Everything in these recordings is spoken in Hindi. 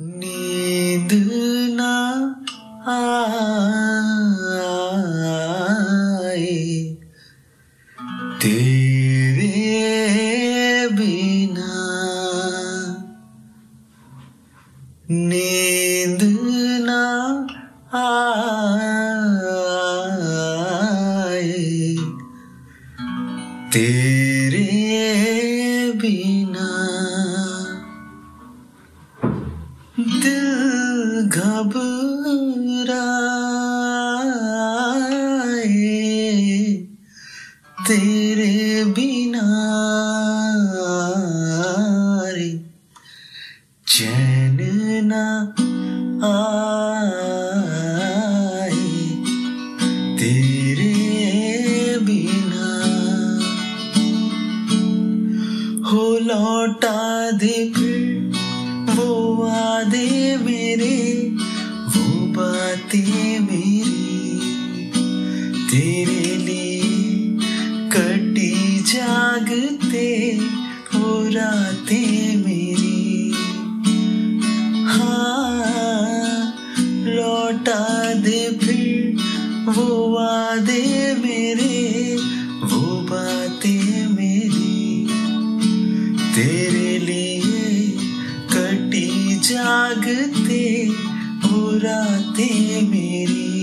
नींद ना आए। तेरे बिना नींद ना आए। तेरे बिना घबराए तेरे बिना रे चैन ना आए तेरे बिना। हो लौटा दे फिर बातें मेरी, तेरे लिए कटी जागते वो रातें मेरी। हाँ लौटा दे फिर वो वादे मेरे, वो बातें मेरी। तेरे लिए कटी जागते वो रातें मेरी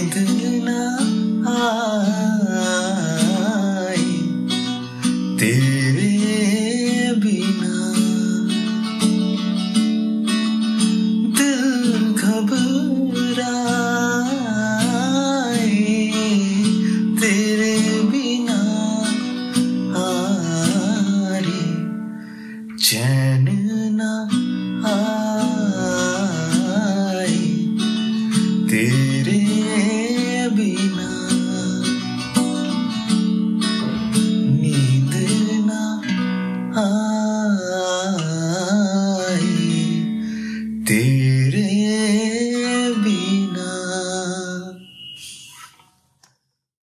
नींद ना आए तेरे बिना। दिल घबराए तेरे बिना हारे चैन